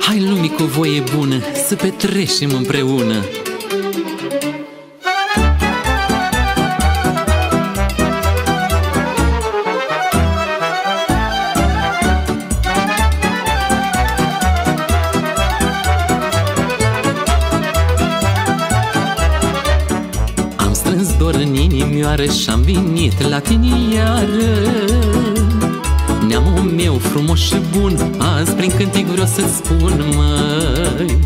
Hai lumii cu voie bună Să petreșem împreună. Am strâns dor în inimioară Și-am venit la tine iară. Neamul meu frumos și bun Azi prin cântic vreau să-ți spun, măi.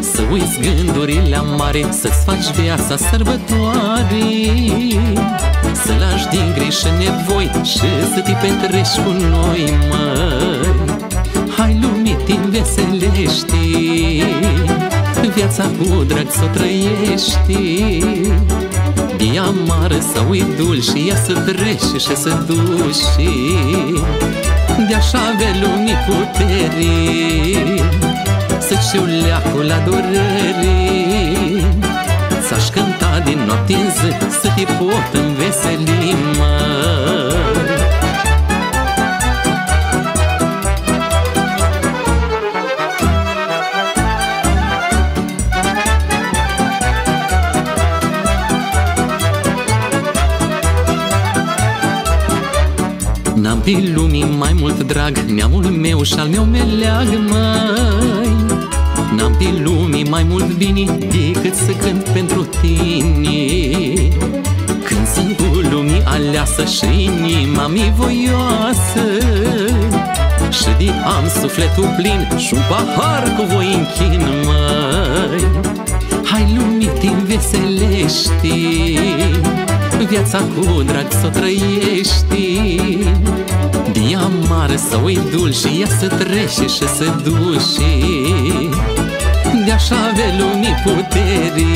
Să uiți gândurile amare Să-ți faci viața sărbătoare. Să lași din griji și nevoi Și să te petrești cu noi, măi. Hai lumii te înveselești Viața cu drag să o trăiești. E amară sau e dulce Ea să trece și să duci De așa avea lumii puteri Să-ți leacul la dureri Ți-aș cânta din noapte în zi Să te pot N-am pe lumii mai mult drag Neamul meu și al meu meleag, măi. N-am pe lumii mai mult bine Decât să cânt pentru tine. Când sunt cu lumii aleasă Și inima mi voioasă Și de am sufletul plin Și un pahar cu voi închin, măi. Hai lumii te înveselești Viața cu drag să o trăiești. De amară sau e dulce Ea să trece și să duci De așa avea lumii puteri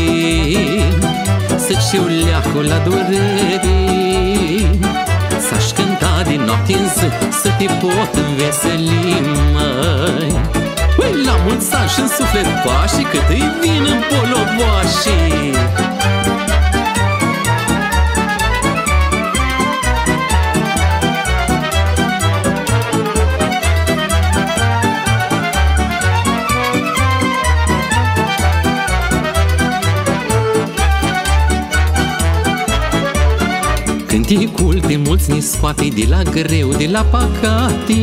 Să-ți leacul la dureri. S-aș cânta din noapte în zi Să te pot înveseli, măi. Ui, la mulți ani și în suflet pașii Cât îi vin în poloboașii Cânticul de mulți ne scoate de la greu, de la păcate.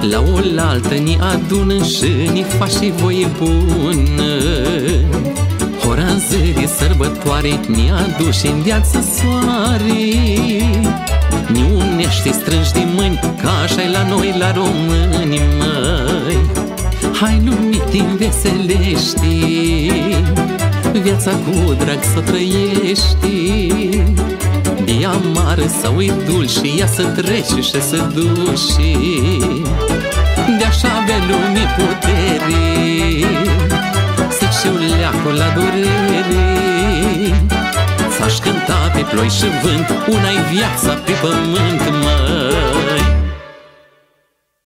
La oaltă ne adună și ne face voie bună. Hora în zi de sărbătoare ne aduce în viață soare. Ne unește strângi de mâini, ca așa la noi la români, măi. Hai lumii te înveselești Viața cu drag să trăiești E amară sau e dulce Ea să trece și să duci De așa avea lumii puteri Să-ți leacul la durere S-aș cânta pe ploi și vânt Una-i viața pe pământ, măi